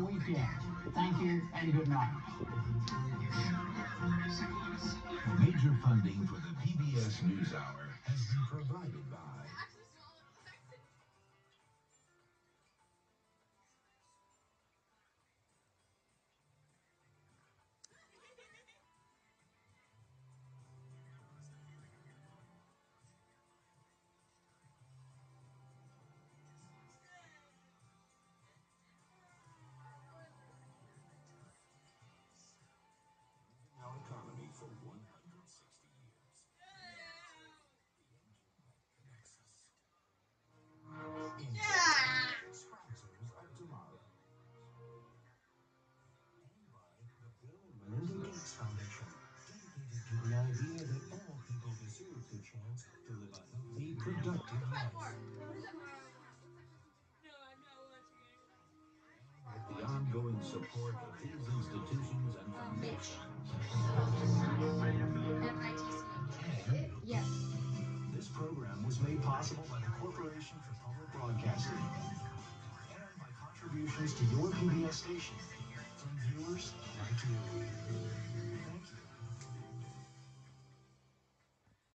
the weekend. Thank you and good night. Major funding for the PBS NewsHour has been provided by With the ongoing support of these institutions and foundations. Yes. This program was made possible by the Corporation for Public Broadcasting and by contributions to your PBS station